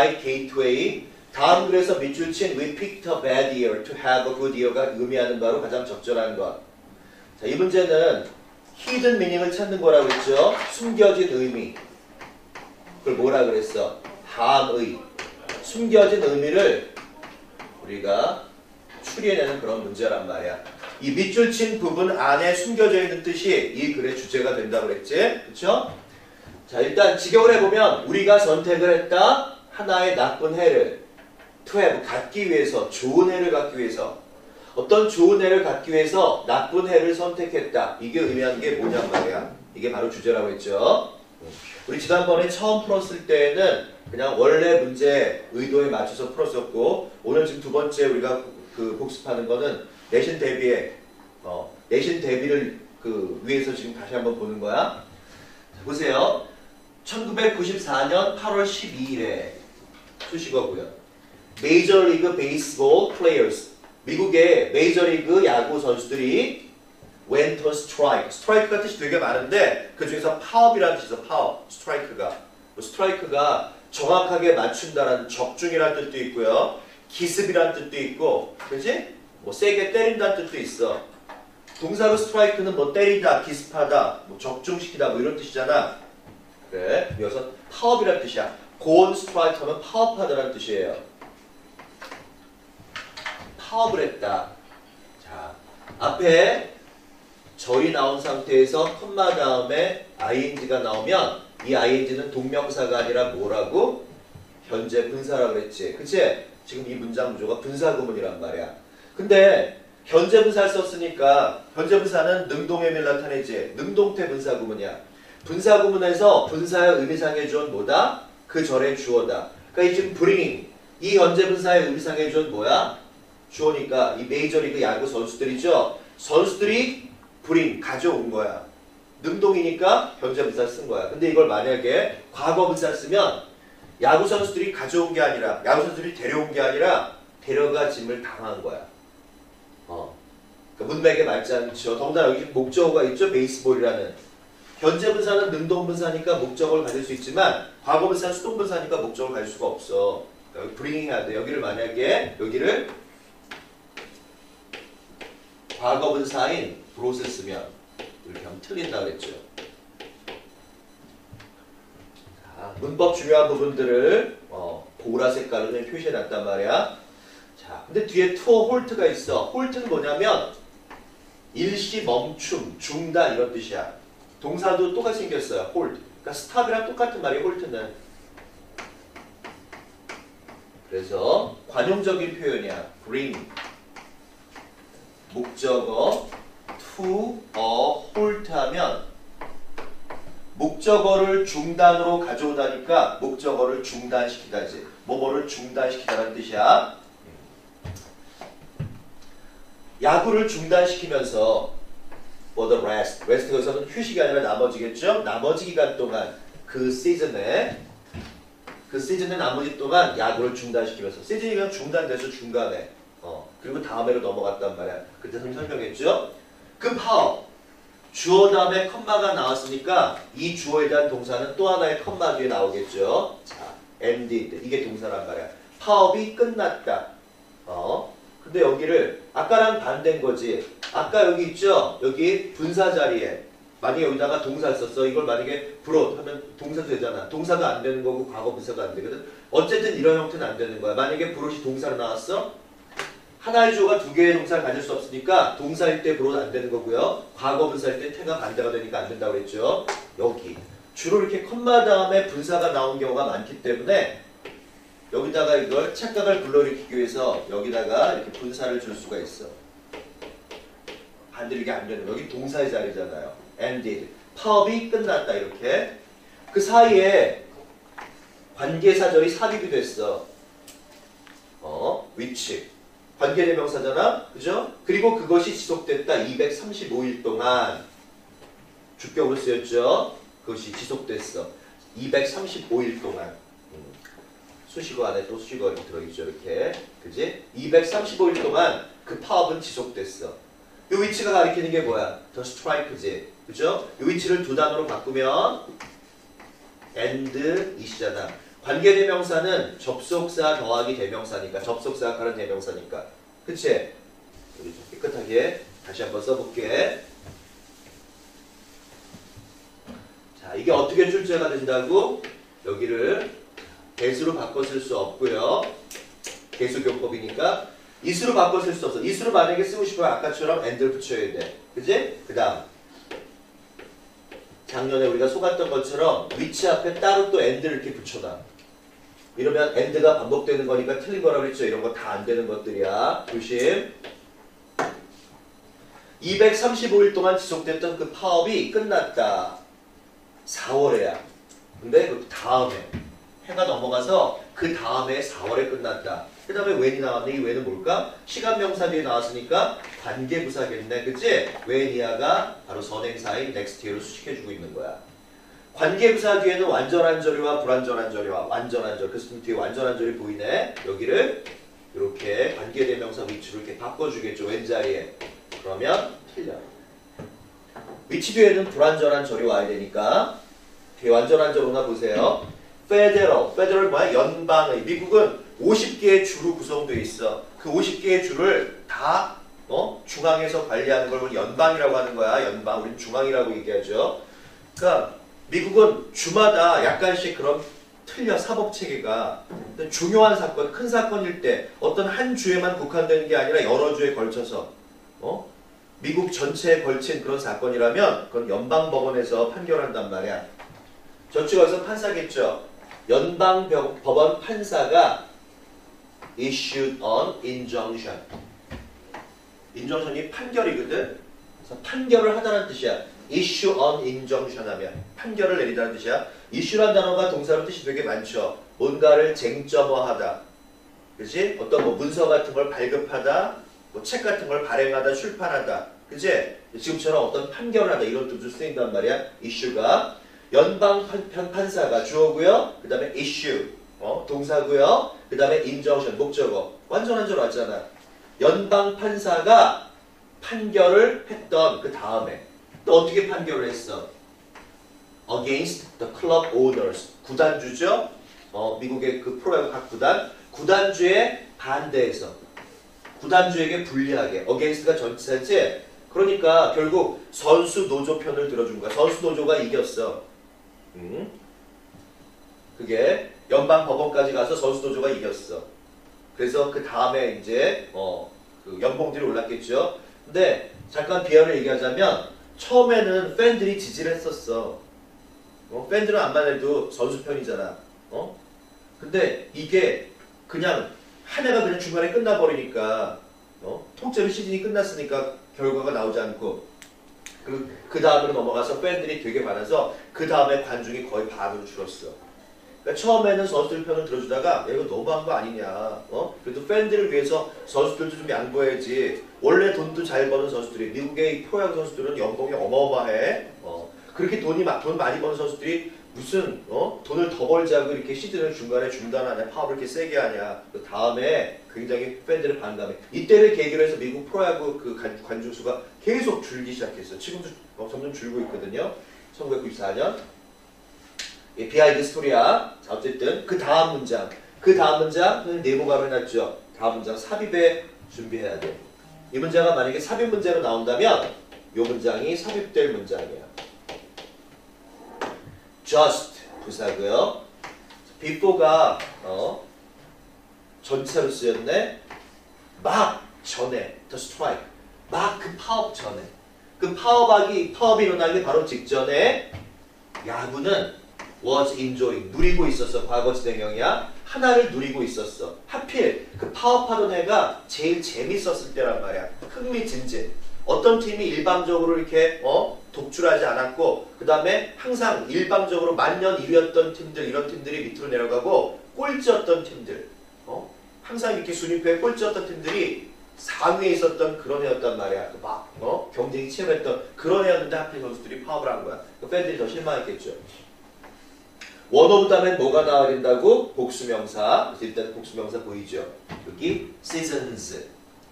like gateway 다음 글에서 밑줄 친 we picked a bad year to have a good year가 의미하는 바로 가장 적절한 것. 자, 이 문제는 hidden meaning을 찾는 거라고 했죠. 숨겨진 의미. 그걸 뭐라 그랬어? 함의. 숨겨진 의미를 우리가 추리해내는 그런 문제란 말이야. 이 밑줄 친 부분 안에 숨겨져 있는 뜻이 이 글의 주제가 된다고 그랬지? 그쵸? 자, 일단 직역을 해보면 우리가 선택을 했다. 하나의 나쁜 해를 have, 갖기 위해서, 좋은 해를 갖기 위해서 어떤 좋은 해를 갖기 위해서 나쁜 해를 선택했다. 이게 의미하는 게 뭐냔 말이야. 이게 바로 주제라고 했죠. 우리 지난번에 처음 풀었을 때는 그냥 원래 문제 의도에 맞춰서 풀었었고 오늘 지금 두 번째 우리가 그 복습하는 거는 내신 대비에 어, 내신 대비를 그 위해서 지금 다시 한번 보는 거야. 자, 보세요. 1994년 8월 12일에 수식어고요. Major League baseball players 미국의 메이저리그 야구 선수들이 on strike. 스트라이크가 뜻이 되게 많은데 그 중에서 파업이라는 뜻이 있어. 파업. 스트라이크가. 스트라이크가 정확하게 맞춘다라는 적중이라는 뜻도 있고요. 기습이라는 뜻도 있고, 그지? 뭐 세게 때린다는 뜻도 있어. 동사로 스트라이크는 뭐 때리다, 기습하다, 뭐 적중시키다 뭐 이런 뜻이잖아. 그래. 여기서 파업이라는 뜻이야. 고온 스트라이크 하면 파업하다라는 뜻이에요. 파업을 했다. 자, 앞에 절이 나온 상태에서 컴마 다음에 ing가 나오면 이 ing는 동명사가 아니라 뭐라고? 현재 분사라고 그랬지. 그치? 지금 이 문장 구조가 분사 구문이란 말이야. 근데 현재 분사를 썼으니까 현재 분사는 능동의미를 나타내지. 능동태 분사 구문이야. 분사 구문에서 분사의 의미상의 주어는 뭐다? 그 절의 주어다. 그러니까 이 지금 bringing 이 현재 분사의 의미상의 주어는 뭐야? 주어니까 이 메이저리그 야구 선수들이죠. 선수들이 bring 가져온 거야. 능동이니까 현재 분사 쓴 거야. 근데 이걸 만약에 과거 분사 쓰면 야구 선수들이 가져온 게 아니라 야구 선수들이 데려온 게 아니라 데려가 짐을 당한 거야. 어. 그러니까 문맥에 맞지 않죠. 더군다나 여기 목적어가 있죠. 베이스볼이라는. 현재 분사는 능동 분사니까 목적어를 가질 수 있지만 과거 분사는 수동 분사니까 목적어를 가질 수가 없어. 그러니까 여기 해야 돼. 여기를 만약에 여기를 과거 분사인 쓰면 이렇게 하면 틀린다 그랬죠. 자, 문법 중요한 부분들을 어, 보라 색 깔로 좀 표시해 놨단 말이야. 자, 근데 뒤에 to a halt가 있어. halt는 뭐냐면 일시 멈춤, 중단 이런 뜻이야. 동사도 똑같이 생겼어요. halt. 그러니까 stop이랑 똑같은 말이에요. halt는. 그래서 관용적인 표현이야. bring 목적어 to a halt 하면 목적어를 중단으로 가져오다니까 목적어를 중단시키다지 뭐뭐를 중단시키다는 뜻이야 야구를 중단시키면서 for the rest rest 여기서는 휴식이 아니라 나머지겠죠 나머지 기간 동안 그 시즌에 그 시즌의 나머지 동안 야구를 중단시키면서 시즌이 그냥 중단돼서 중간에 어, 그리고 다음에로 넘어갔단 말이야. 그때 선 설명했죠? 그 파업. 주어 다음에 컴마가 나왔으니까 이 주어에 대한 동사는 또 하나의 컴마 뒤에 나오겠죠? 자, ended. 이게 동사란 말이야. 파업이 끝났다. 어? 근데 여기를 아까랑 반대인 거지. 아까 여기 있죠? 여기 분사 자리에 만약에 여기다가 동사 썼어. 이걸 만약에 brought 하면 동사도 되잖아. 동사가 안 되는 거고 과거 분사도 안 되거든. 어쨌든 이런 형태는 안 되는 거야. 만약에 brought이 동사로 나왔어? 하나의 주어가 두 개의 동사를 가질 수 없으니까 동사일 때 brought 안 되는 거고요. 과거 분사일 때 태가 반대가 되니까 안 된다고 그랬죠. 여기. 주로 이렇게 컴마 다음에 분사가 나온 경우가 많기 때문에 여기다가 이걸 착각을 불러일으키기 위해서 여기다가 이렇게 분사를 줄 수가 있어. 반대로 이게 안 되는 거. 여기 동사의 자리잖아요. ended. 파업이 끝났다 이렇게. 그 사이에 관계사절이 삽입이 됐어. 어? which. 관계대명사잖아. 그죠? 그리고 그것이 지속됐다. 235일 동안. 주격으로 쓰였죠. 그것이 지속됐어. 235일 동안. 음. 수식어 안에 또 수식어가 들어있죠. 이렇게. 그지? 235일 동안 그 파업은 지속됐어. 이 위치가 가리키는 게 뭐야? 더 스트라이크지. 그죠? 이 위치를 두 단어로 바꾸면 and 이시잖아. 관계 대명사는 접속사 더하기 대명사니까 접속사 가는 대명사니까 그치? 우리 좀 깨끗하게 다시 한번 써볼게 자 이게 어떻게 출제가 된다고? 여기를 대수로 바꿔 쓸 수 없고요 개수 교법이니까 이수로 바꿔 쓸 수 없어 이수로 만약에 쓰고 싶으면 아까처럼 and를 붙여야 돼 그지? 그 다음 작년에 우리가 속았던 것처럼 위치 앞에 따로 또 and를 이렇게 붙여놔 이러면 and가 반복되는 거니까 틀린 거라고 했죠. 이런 거 다 안 되는 것들이야. 조심. 235일 동안 지속됐던 그 파업이 끝났다. 4월에야. 근데 그 다음에 해가 넘어가서 그 다음에 4월에 끝났다. 그 다음에 when이 나왔네. 이 when은 뭘까? 시간 명사 뒤에 나왔으니까 관계부사겠네. 그치? when이야가 바로 선행사인 next year로 수식해주고 있는 거야. 관계부사 뒤에는 완전한 절이와 불완전한 절이와 완전한 절. 그래서 뒤에 완전한 절이 보이네. 여기를 이렇게 관계대명사 위치로 이렇게 바꿔주겠죠. 왼 자리에. 그러면 틀려. 위치 뒤에는 불완전한 절이 와야 되니까 뒤에 완전한 절 오나 보세요. 페데럴. 페데럴 뭐야? 연방의. 미국은 50개의 주로 구성되어 있어. 그 50개의 주를 다 어? 중앙에서 관리하는 걸 연방이라고 하는 거야. 연방. 우린 중앙이라고 얘기하죠. 그러니까 미국은 주마다 약간씩 그런 틀려 사법 체계가 중요한 사건, 큰 사건일 때 어떤 한 주에만 국한되는 게 아니라 여러 주에 걸쳐서 어? 미국 전체에 걸친 그런 사건이라면 그건 연방 법원에서 판결한단 말이야. 저쪽에서 판사겠죠. 연방 법원 판사가 issued an injunction. 인정션이 판결이거든. 그래서 판결을 하다는 뜻이야. issue an injunction 하면 판결을 내리다는 뜻이야. issue란 단어가 동사로 뜻이 되게 많죠. 뭔가를 쟁점화하다. 그지? 어떤 뭐 문서 같은 걸 발급하다, 뭐 책 같은 걸 발행하다, 출판하다. 그지? 지금처럼 어떤 판결을 하다 이런 뜻으로 쓰인단 말이야. issue가 연방 판, 판사가 주어고요. 그 다음에 issue 어? 동사고요. 그 다음에 injunction 목적어 완전한 줄 왔잖아. 연방 판사가 판결을 했던 그 다음에 또 어떻게 판결을 했어? Against the club owners. 구단주죠? 어, 미국의 그 프로야구 각 구단. 구단주에 반대해서. 구단주에게 불리하게. Against가 전체지. 그러니까 결국 선수 노조 편을 들어준 거야. 선수 노조가 이겼어. 음? 그게 연방 법원까지 가서 선수 노조가 이겼어. 그래서 그 다음에 이제 어, 그 연봉들이 올랐겠죠. 근데 잠깐 비하를 얘기하자면 처음에는 팬들이 지지를 했었어. 어? 팬들은 안만 해도 선수 편이잖아. 어? 근데 이게 그냥 한 해가 그냥 중간에 끝나버리니까 어? 통째로 시즌이 끝났으니까 결과가 나오지 않고 그, 그 다음으로 넘어가서 팬들이 되게 많아서 그 다음에 관중이 거의 반으로 줄었어. 그러니까 처음에는 선수들 편을 들어주다가 야, 이거 너무한 거 아니냐. 어? 그래도 팬들을 위해서 선수들도 좀 양보해야지. 원래 돈도 잘 버는 선수들이 미국의 프로야구 선수들은 연봉이 어마어마해. 어. 그렇게 돈이 막 돈 많이 버는 선수들이 무슨 어? 돈을 더 벌자고 이렇게 시즌을 중간에 중단하냐 파업을 이렇게 세게 하냐 그 다음에 굉장히 팬들을 반감해 이때를 계기로 해서 미국 프로야구 그 관, 관중 수가 계속 줄기 시작했어 지금도 어, 점점 줄고 있거든요 1994년 예, 비하인드 스토리야. 자, 어쨌든 그 다음 문장. 그 다음 문장 네모 괄호 해놨죠. 다음 문장 삽입에 준비해야 돼. 이 문장가 만약에 삽입 문제로 나온다면 이 문장이 삽입될 문장이야. just 부사고요. before가 어, 전치사로 쓰였네. 막 전에 the strike. 막 그 파업 전에. 그 파업하기 파업이 일어나기 바로 직전에 야구는 was enjoying 누리고 있었어. 과거 진행형이야. 하나를 누리고 있었어. 하필 그 파업하던 애가 제일 재밌었을 때란 말이야. 흥미진진. 어떤 팀이 일방적으로 이렇게 어 독출하지 않았고 그 다음에 항상 일방적으로 만년 1위였던 팀들 이런 팀들이 밑으로 내려가고 꼴찌였던 팀들 어? 항상 이렇게 순위표에 꼴찌였던 팀들이 상위에 있었던 그런 해였단 말이야. 막 어? 경쟁이 치열했던 그런 해였는데 하필 선수들이 파업을 한 거야. 그 팬들이 더 실망했겠죠 one of 다음엔 뭐가 나와야 된다고? 복수명사. 일단 복수명사 보이죠? 여기 seasons.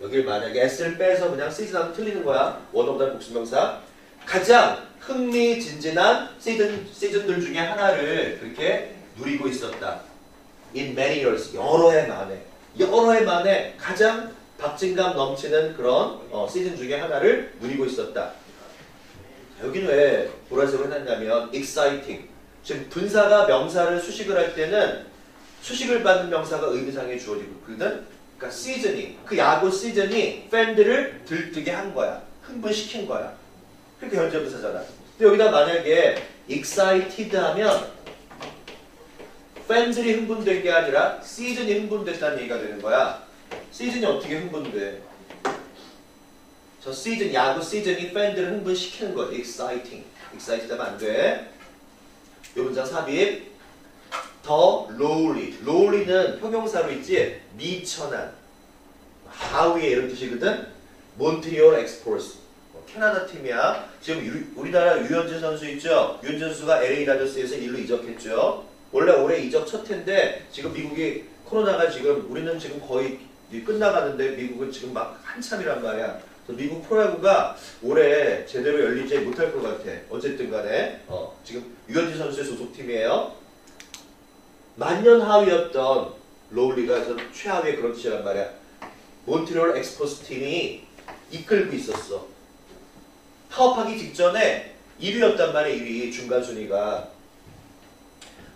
여길 만약에 s를 빼서 그냥 season 하면 틀리는 거야. one of 다음 복수명사. 가장 흥미진진한 시즌, 시즌들 중에 하나를 그렇게 누리고 있었다. in many years 여러 해 만에 여러 해 만에 가장 박진감 넘치는 그런 어, 시즌 중에 하나를 누리고 있었다. 여기는 왜 보라색으로 해놨냐면 exciting. 지금 분사가 명사를 수식을 할 때는 수식을 받는 명사가 의미상에 주어지고 그는 그러니까 시즌이 그 야구 시즌이 팬들을 들뜨게 한 거야. 흥분시킨 거야. 그렇게 현재 분사잖아. 근데 여기다 만약에 excited 하면 팬들이 흥분된 게 아니라 시즌이 흥분됐다는 얘기가 되는 거야. 시즌이 어떻게 흥분돼? 저 시즌, 야구 시즌이 팬들을 흥분시키는 거지. exciting. excited 하면 안 돼. 요 문장 삽입. 더 lowly. lowly는 형용사로 있지. 미천한. 하위에 이런 뜻이거든. 몬트리올 엑스포스. 어, 캐나다 팀이야. 지금 유- 우리나라 유현진 선수 있죠? 유현진 선수가 LA 다저스에서 일로 이적했죠. 원래 올해 이적 첫 해인데 지금 미국이 코로나가 지금 우리는 지금 거의 끝나가는데 미국은 지금 막 한참이란 말이야. 미국 프로야구가 올해 제대로 열리지 못할 것 같아. 어쨌든 간에 어, 지금 유현진 선수의 소속팀이에요. 만년 하위였던 로울리가 저 최하위의 그런 뜻이란 말이야. 몬트리올 엑스포스 팀이 이끌고 있었어. 파업하기 직전에 1위였단 말이야, 1위 중간 순위가.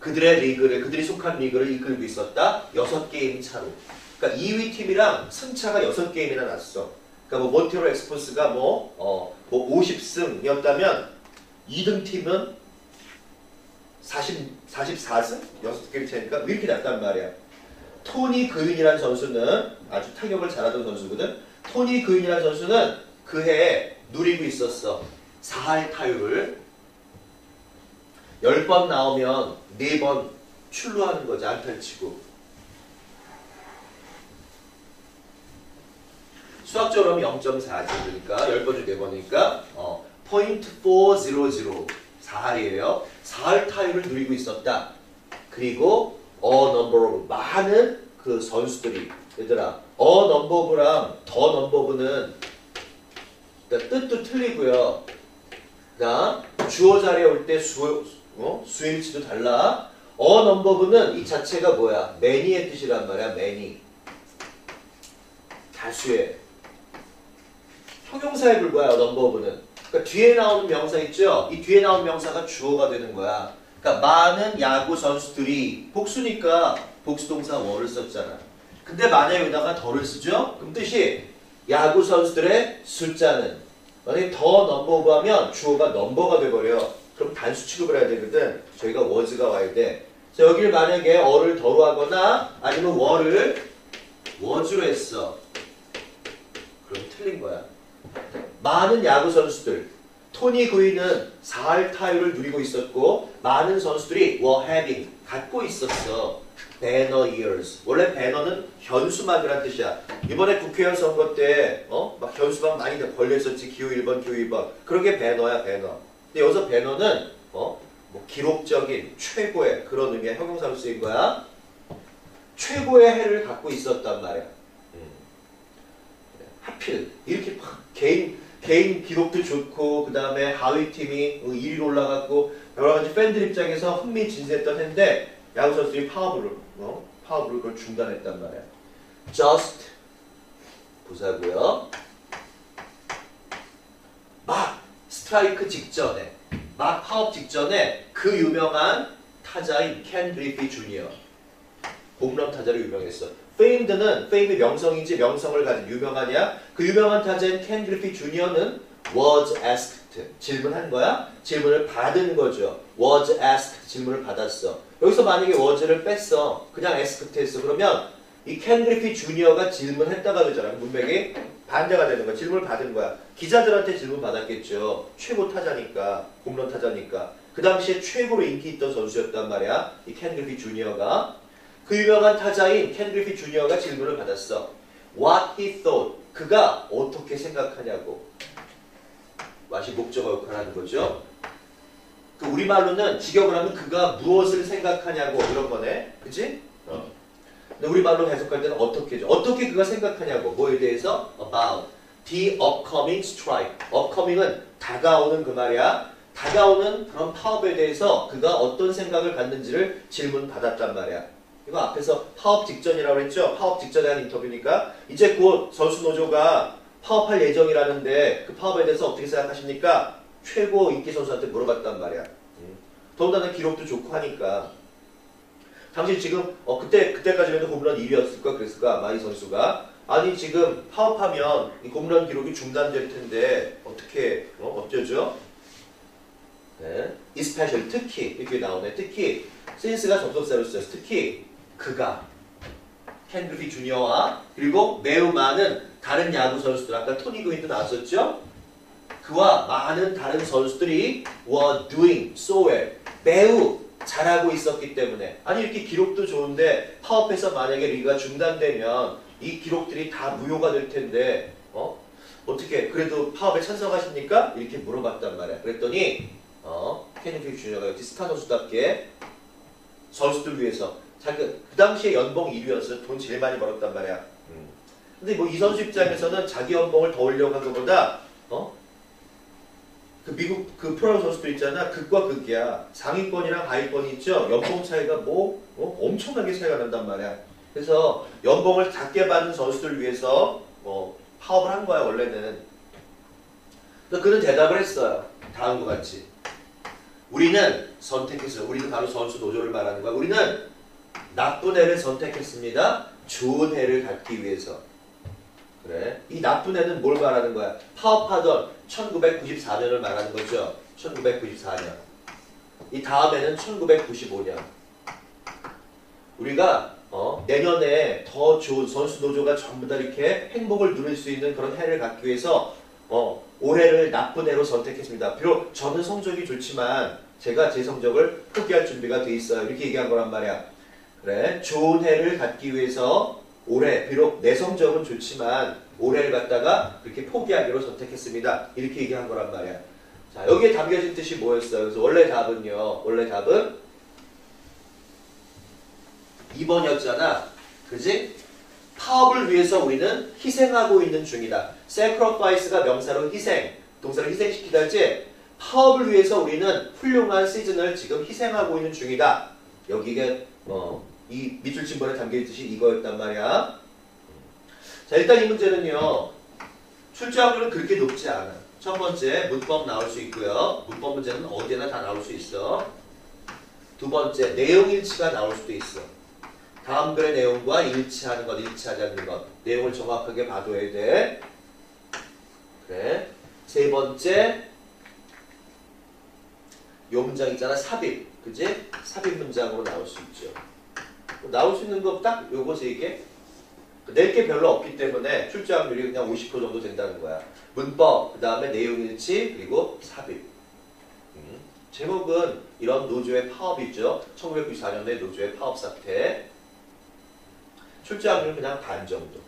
그들의 리그를 그들이 속한 리그를 이끌고 있었다. 6게임 차로. 그러니까 2위 팀이랑 승차가 6게임이나 났어. 그러니까 뭐 몬트리올 엑스포스가 뭐, 어, 뭐 50승이었다면 2등 팀은 40, 44승? 6게임 차니까 이렇게 났단 말이야. 토니 그윈이라는 선수는 아주 타격을 잘하던 선수거든. 토니 그윈이라는 선수는 그 해에 누리고 있었어. 4할 타율을 10번 나오면 4번 출루하는 거지 안타를 치고. 수학적으로 하면 0.4지 그러니까 10번 중 4번이니까 어, .400 4할이에요. 4할 타율을 누리고 있었다. 그리고 a number of 많은 그 선수들이 얘들아 number of랑 the number of는 그러니까 뜻도 틀리고요. 그다음 주어 자리에 올 때 수, 어? 수일치도 달라. a number of는 이 자체가 뭐야? many의 뜻이란 말이야. many. 다수의 형용사에 불과해 number of는. 그러니까 뒤에 나오는 명사 있죠? 이 뒤에 나오는 명사가 주어가 되는 거야. 그러니까 많은 야구 선수들이 복수니까 복수동사 were 썼잖아. 근데 만약에 여기다가 the를 쓰죠? 그럼 뜻이 야구 선수들의 숫자는 만약에 the number of 하면 주어가 number가 돼버려. 그럼 단수 취급을 해야 되거든. 여기가 was가 와야 돼. 그래서 여기를 만약에 a를 the로 하거나 아니면 were를 was로 했어. 그럼 틀린 거야. 많은 야구 선수들 토니 그윈은 4할 타율을 누리고 있었고 많은 선수들이 were having 갖고 있었어. banner years. 원래 배너는 현수막이란 뜻이야. 이번에 국회의원 선거 때, 어? 막 현수막 많이 걸렸었지. 기호 1번, 기호 2번. 그렇게 배너야, 배너. 근데 여기서 배너는, 어? 뭐 기록적인, 최고의 그런 의미의 형용사로 쓰인 거야. 최고의 해를 갖고 있었단 말이야. 음. 하필, 이렇게 막 개인, 개인 기록도 좋고, 그 다음에 하위 팀이 1위로 올라갔고, 여러 가지 팬들 입장에서 흥미진진했던 해인데, 야구 선수들이 파업을, 어? 파업을 그걸 중단했단 말이야. just 부사고요. 막 스트라이크 직전에, 막 파업 직전에 그 유명한 타자인 켄 그리피 주니어. 홈런 타자로 유명했어. 페임드는 페임의 명성인지 명성을 가진 유명하냐? 그 유명한 타자인 켄 그리피 주니어는 was asked 질문한 거야? 질문을 받은 거죠. was asked 질문을 받았어. 여기서 만약에 was를 뺐어. 그냥 asked 했어. 그러면 이켄 그리피 주니어가 질문했다가 그러잖아. 문맥이 반대가 되는 거야. 질문을 받은 거야. 기자들한테 질문 받았겠죠. 최고 타자니까, 홈런 타자니까. 그 당시에 최고로 인기 있던 선수였단 말이야. 이켄 그리피 주니어가. 그 유명한 타자인 켄 그리피 주니어가 질문을 받았어. What he thought. 그가 어떻게 생각하냐고. 맛이 목적어 역할을 하는 거죠. 그 우리말로는 직역을 하면 그가 무엇을 생각하냐고 이런 거네. 그치? 어. 근데 우리말로 해석할 때는 어떻게죠? 어떻게 그가 생각하냐고. 뭐에 대해서? About the upcoming strike. upcoming은 다가오는 그 말이야. 다가오는 그런 파업에 대해서 그가 어떤 생각을 갖는지를 질문 받았단 말이야. 이거 앞에서 파업 직전이라고 했죠? 파업 직전에 한 인터뷰니까 이제 곧 선수 노조가 파업할 예정이라는데 그 파업에 대해서 어떻게 생각하십니까? 최고 인기 선수한테 물어봤단 말이야. 음. 더군다나 기록도 좋고 하니까. 당신 지금 어 그때 그때까지만 해도 홈런 1위였을까 그랬을까 아마 이 선수가 아니 지금 파업하면 이 홈런 기록이 중단될 텐데 어떻게 어 어쩌죠? 네. especially 특히 이렇게 나오네. 특히 since가 접속사로 써요. 특히 그가 켄 그리피 주니어와 그리고 매우 많은 다른 야구 선수들 아까 토니 그윈도 나왔었죠. 그와 많은 다른 선수들이 were doing so well 매우 잘하고 있었기 때문에 아니 이렇게 기록도 좋은데 파업해서 만약에 리가 중단되면 이 기록들이 다 무효가 될 텐데 어 어떻게 그래도 파업에 찬성하십니까? 이렇게 물어봤단 말이야. 그랬더니 어 케니피 주니어가 역시 스타 선수답게 선수들 위해서 자기 그 당시에 연봉 1위였어요. 돈 제일 많이 벌었단 말이야. 음. 근데 뭐 이 선수 입장에서는 자기 연봉을 더 올려고 한 것보다 어? 그 미국 그 프로 선수들 있잖아 극과 극이야 상위권이랑 하위권이 있죠 연봉 차이가 뭐 어? 엄청나게 차이가 난단 말이야 그래서 연봉을 작게 받는 선수들 위해서 뭐 파업을 한 거야 원래는 그래서 그는 대답을 했어요 다음과 같이 우리는 선택했어요 우리는 바로 선수 노조를 말하는 거야 우리는 나쁜 애를 선택했습니다 좋은 애를 갖기 위해서 그래. 이 나쁜 애는 뭘 말하는 거야? 파업하던 1994년을 말하는 거죠. 1994년. 이 다음에는 1995년. 우리가 어, 내년에 더 좋은 선수 노조가 전부 다 이렇게 행복을 누릴 수 있는 그런 해를 갖기 위해서 어, 올해를 나쁜 해로 선택했습니다. 비록 저는 성적이 좋지만 제가 제 성적을 포기할 준비가 돼 있어요. 이렇게 얘기한 거란 말이야. 그래. 좋은 해를 갖기 위해서 올해 비록 내 성적은 좋지만 올해를 갖다가 그렇게 포기하기로 선택했습니다. 이렇게 얘기한 거란 말이야. 자 여기에 담겨진 뜻이 뭐였어요? 그래서 원래 답은요. 원래 답은 2번이었잖아. 그지? 파업을 위해서 우리는 희생하고 있는 중이다. sacrifice가 명사로 희생, 동사를 희생시키다 했지? 파업을 위해서 우리는 훌륭한 시즌을 지금 희생하고 있는 중이다. 여기가 어, 이 밑줄 침번에 담겨있듯이 이거였단 말이야. 자 일단 이 문제는요. 출제 확률은 그렇게 높지 않아. 첫 번째 문법 나올 수 있고요. 문법 문제는 어디나 다 나올 수 있어. 두 번째 내용 일치가 나올 수도 있어. 다음 글의 내용과 일치하는 것, 일치하지 않는 것. 내용을 정확하게 봐둬야 돼. 그래. 세 번째 요 문장 있잖아. 삽입. 그지? 삽입 문장으로 나올 수 있죠. 나올 수 있는 거딱 요거 세 개. 낼게 별로 없기 때문에 출제 확률이 그냥 50% 정도 된다는 거야. 문법, 그 다음에 내용 일치, 그리고 삽입. 음. 제목은 이런 노조의 파업이죠. 1994년도에 노조의 파업 사태. 출제 확률은 그냥 반 정도.